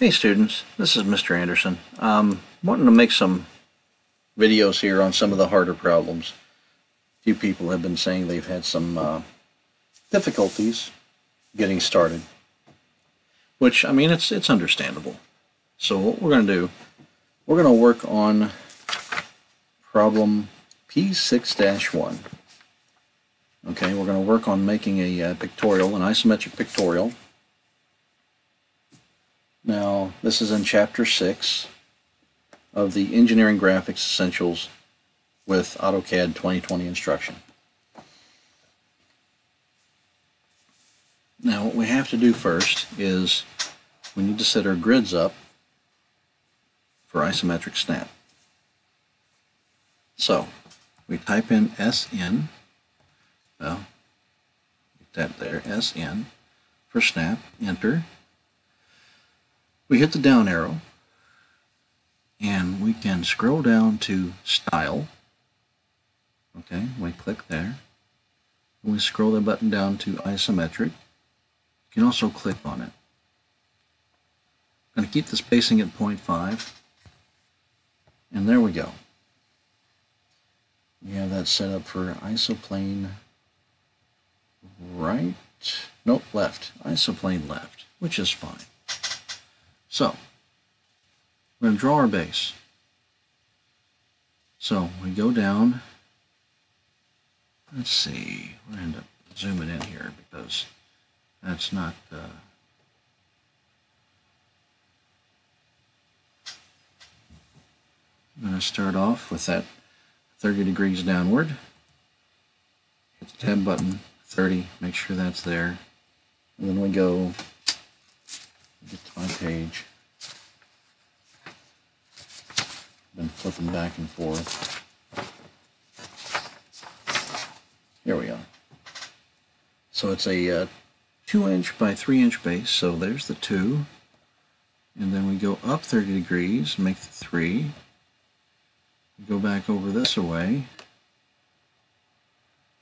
Hey students, this is Mr. Anderson. Um, wanting to make some videos here on some of the harder problems. A few people have been saying they've had some uh, difficulties getting started, which I mean it's it's understandable. So what we're going to do, we're going to work on problem P6-1. Okay, we're going to work on making a uh, pictorial, an isometric pictorial. Now, this is in Chapter 6 of the Engineering Graphics Essentials with AutoCAD 2020 instruction. Now, what we have to do first is we need to set our grids up for isometric snap. So, we type in SN, well, that there, SN for snap, enter, we hit the down arrow and we can scroll down to style. Okay we click there. And we scroll the button down to isometric. You can also click on it. I'm going to keep the spacing at 0.5 and there we go. We have that set up for isoplane right. Nope left. Isoplane left which is fine so, we're going to draw our base. So, we go down. Let's see. We're going to end up zooming in here because that's not... Uh, I'm going to start off with that 30 degrees downward. Hit the tab button, 30, make sure that's there. And then we go get to my page. Been flipping back and forth. Here we go. So it's a uh, 2 inch by 3 inch base, so there's the 2. And then we go up 30 degrees, make the 3. We go back over this away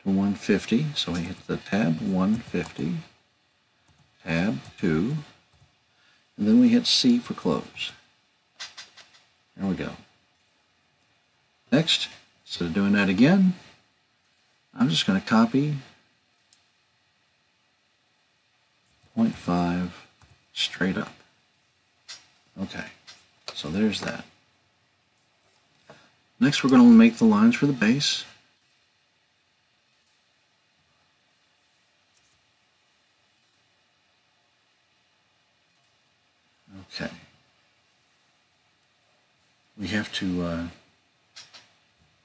to 150, so we hit the tab 150, tab 2, and then we hit C for close. There we go. Next, instead of doing that again, I'm just going to copy 0.5 straight up. Okay, so there's that. Next we're going to make the lines for the base. Okay. We have to uh,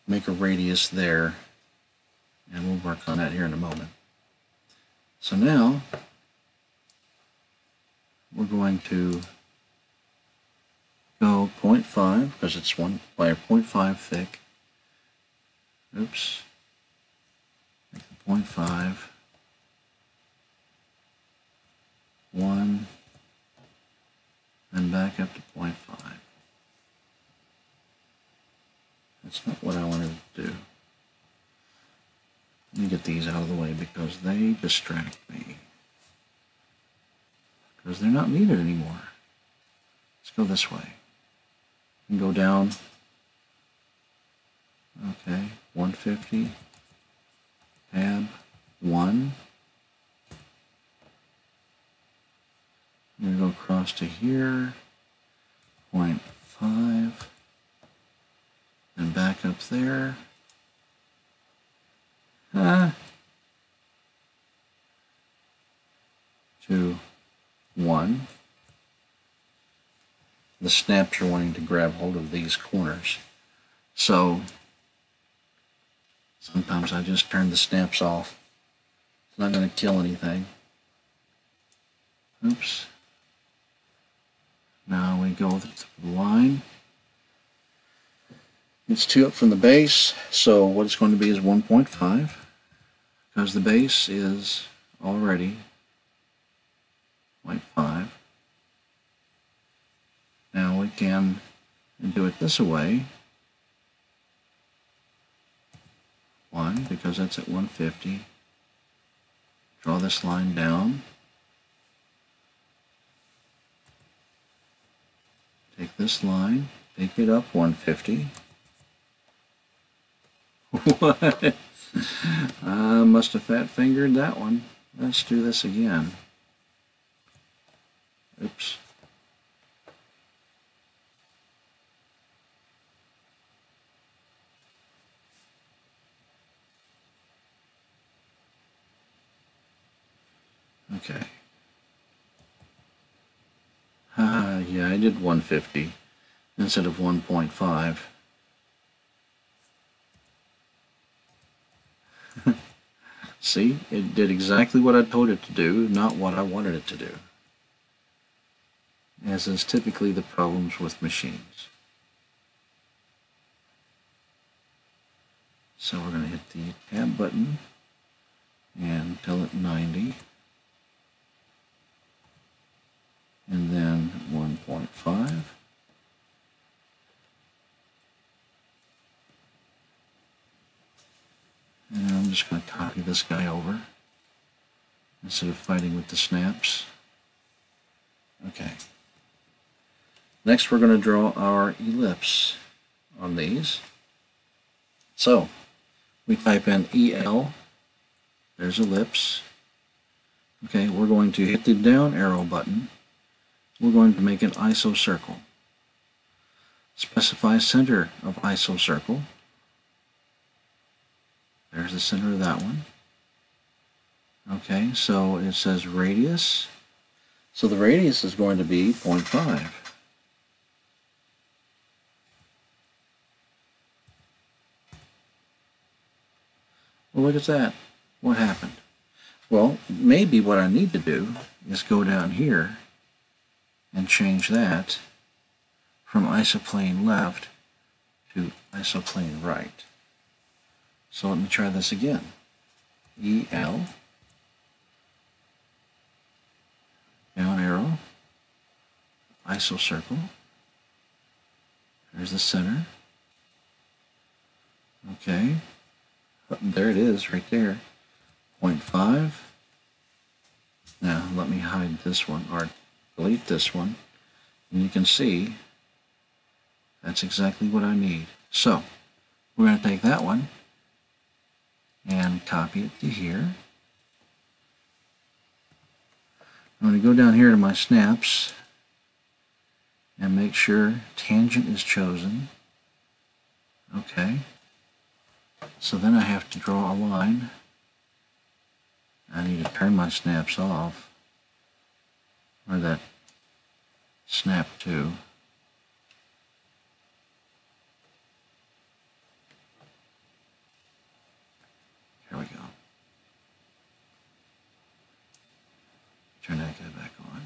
make a radius there, and we'll work on that here in a moment. So now, we're going to go 0.5, because it's 1 by 0.5 thick. Oops. Make it 0.5. 1 and back up to 0.5. That's not what I wanted to do. Let me get these out of the way because they distract me. Because they're not needed anymore. Let's go this way. And go down. Okay, 150. Tab 1. I'm going to go across to here, 0.5, and back up there. Uh, to 1. The snaps are wanting to grab hold of these corners. So sometimes I just turn the snaps off. It's not going to kill anything. Oops. Now we go to the line. It's 2 up from the base, so what it's going to be is 1.5 because the base is already 0.5. Now we can do it this way. 1 because that's at 150. Draw this line down. Take this line, take it up 150. What? I must have fat fingered that one. Let's do this again. Oops. Okay. Ah, yeah, I did 150 instead of 1.5. See, it did exactly what I told it to do, not what I wanted it to do. As is typically the problems with machines. So we're going to hit the tab button and tell it 90. And then 1.5. And I'm just going to copy this guy over instead of fighting with the snaps. Okay. Next we're going to draw our ellipse on these. So we type in EL, there's ellipse. Okay, we're going to hit the down arrow button. We're going to make an iso circle. Specify center of iso circle. There's the center of that one. Okay, so it says radius. So the radius is going to be 0.5. Well, look at that. What happened? Well, maybe what I need to do is go down here and change that from isoplane left to isoplane right. So let me try this again. EL, down arrow, iso circle, there's the center. Okay, there it is right there, 0.5. Now let me hide this one or delete this one and you can see that's exactly what I need. So we're going to take that one and copy it to here. I'm going to go down here to my snaps and make sure tangent is chosen. Okay. So then I have to draw a line. I need to turn my snaps off. Or that snap to. Here we go. Turn that guy back on.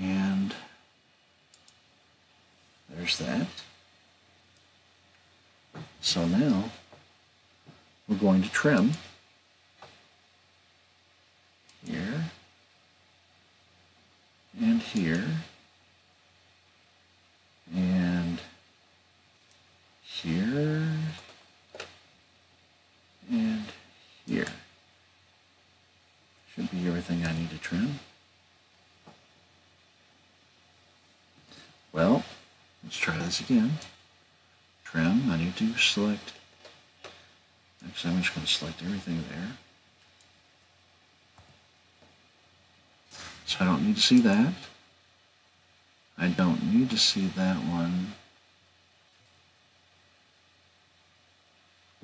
And there's that. So now we're going to trim here and here and here and here. Should be everything I need to trim. Well, let's try this again. Trim, I need to select, actually I'm just going to select everything there. So I don't need to see that. I don't need to see that one.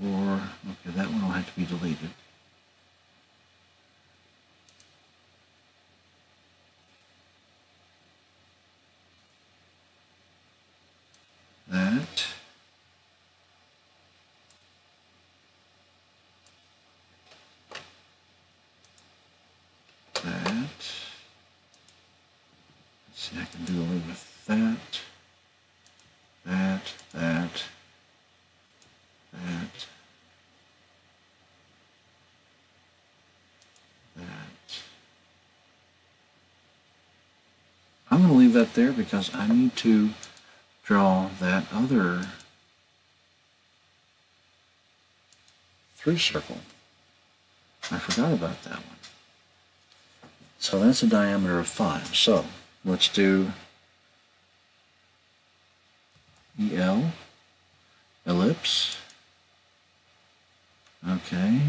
Or, okay, that one will have to be deleted. That. That. Let's see, I can do away with that. That, that, that, that. I'm going to leave that there because I need to draw that other through circle. I forgot about that one. So that's a diameter of 5. So let's do EL, ellipse, okay,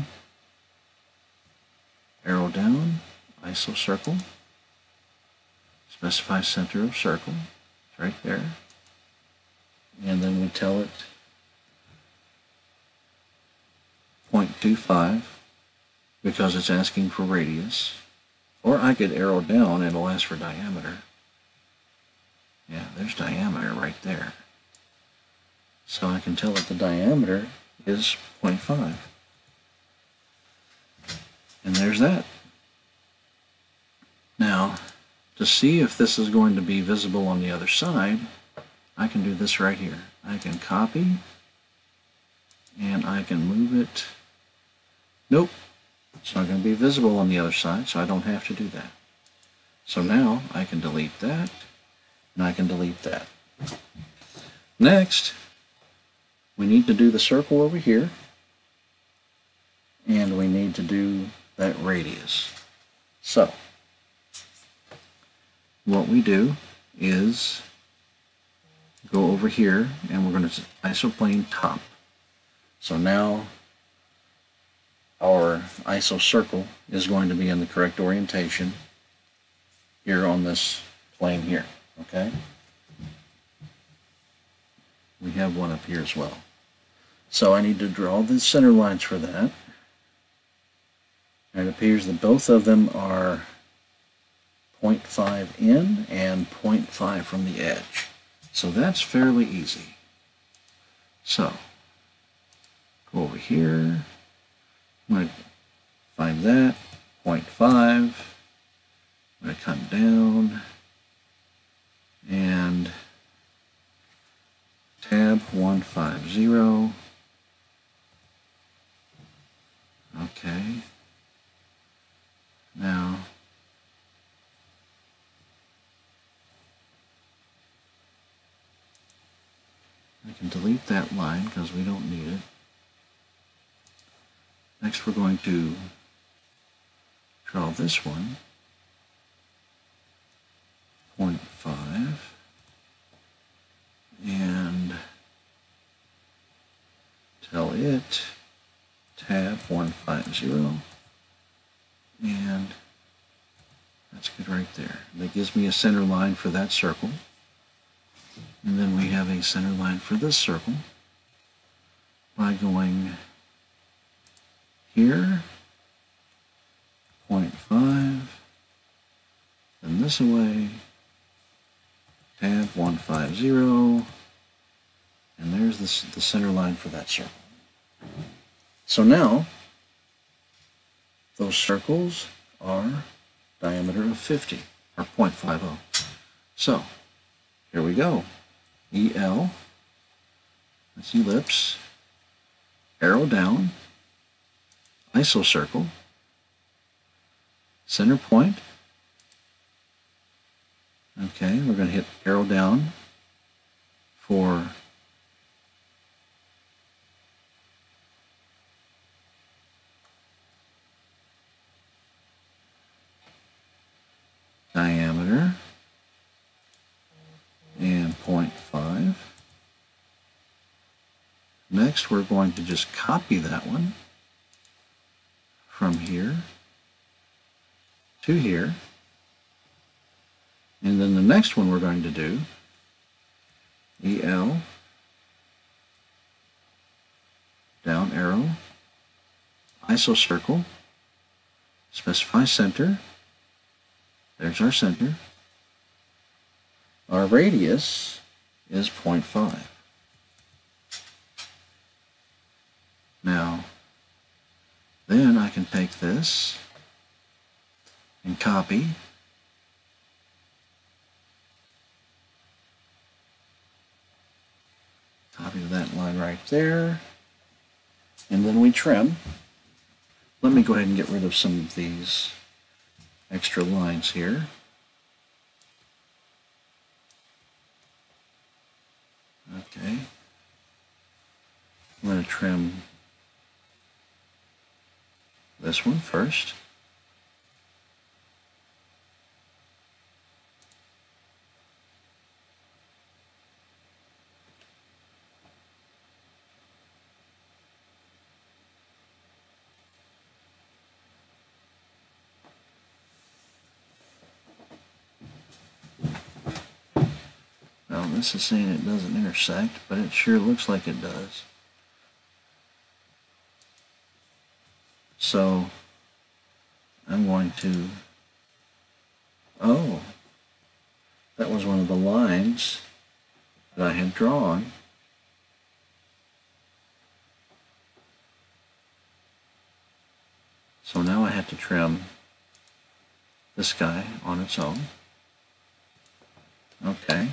arrow down, iso circle, specify center of circle, it's right there, and then we tell it 0.25 because it's asking for radius, or I could arrow down and it'll ask for diameter. Yeah, there's diameter right there. So I can tell that the diameter is 0.5. And there's that. Now, to see if this is going to be visible on the other side, I can do this right here. I can copy, and I can move it. Nope, it's not going to be visible on the other side, so I don't have to do that. So now I can delete that, and I can delete that. Next, we need to do the circle over here, and we need to do that radius. So, what we do is go over here, and we're going to isoplane top. So now our iso circle is going to be in the correct orientation here on this plane here, okay? We have one up here as well. So I need to draw the center lines for that. And it appears that both of them are 0.5 in and 0.5 from the edge. So that's fairly easy. So, go over here. I'm going to find that, 0.5. I'm going to come down and tab 150. Okay. Now, I can delete that line because we don't need it. Next we're going to draw this one, 0.5, and tell it tab 150, and that's good right there. That gives me a center line for that circle. And then we have a center line for this circle by going here, 0.5, then this away, tab 150, and there's the, the center line for that circle. So now, those circles are diameter of 50, or 0.50. So, here we go. EL, that's ellipse, arrow down, isocircle, center point. Okay, we're going to hit arrow down for diameter and 0.5. Next, we're going to just copy that one from here to here. And then the next one we're going to do, EL, down arrow, iso circle, specify center, there's our center. Our radius is 0.5. Now, then I can take this and copy. Copy that line right there. And then we trim. Let me go ahead and get rid of some of these extra lines here. Okay. I'm going to trim this one first. Now this is saying it doesn't intersect, but it sure looks like it does. So I'm going to, oh, that was one of the lines that I had drawn. So now I have to trim this guy on its own. Okay.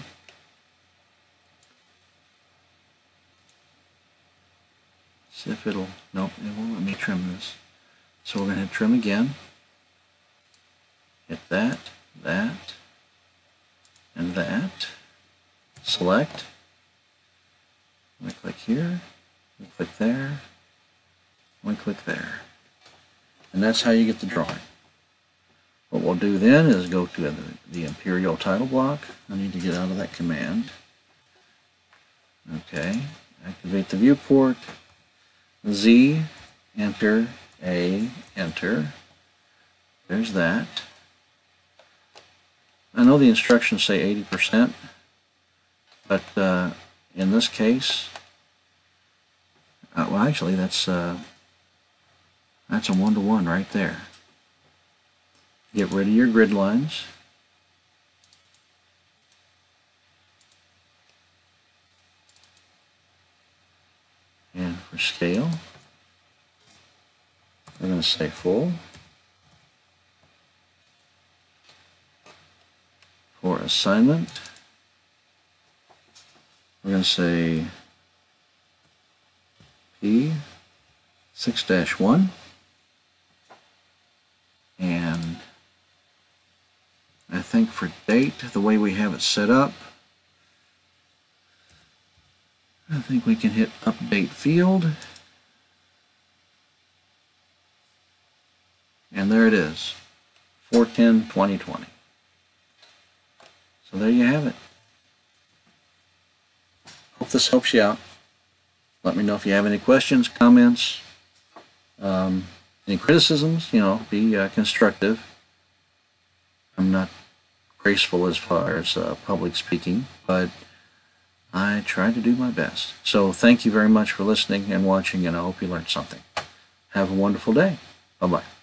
See if it'll, nope, it won't let me trim this. So we're going to hit trim again. Hit that, that, and that. Select. I'm going to click here, we click there, we click there. And that's how you get the drawing. What we'll do then is go to the, the Imperial title block. I need to get out of that command. Okay, activate the viewport. Z, enter, A, enter. There's that. I know the instructions say 80%, but uh, in this case, uh, well actually that's uh, that's a one-to-one -one right there. Get rid of your grid lines. And for scale, to say full. For assignment, we're going to say P 6-1 and I think for date, the way we have it set up, I think we can hit update field. There it is, 410-2020. So there you have it. Hope this helps you out. Let me know if you have any questions, comments, um, any criticisms, you know, be uh, constructive. I'm not graceful as far as uh, public speaking, but I try to do my best. So thank you very much for listening and watching, and I hope you learned something. Have a wonderful day. Bye-bye.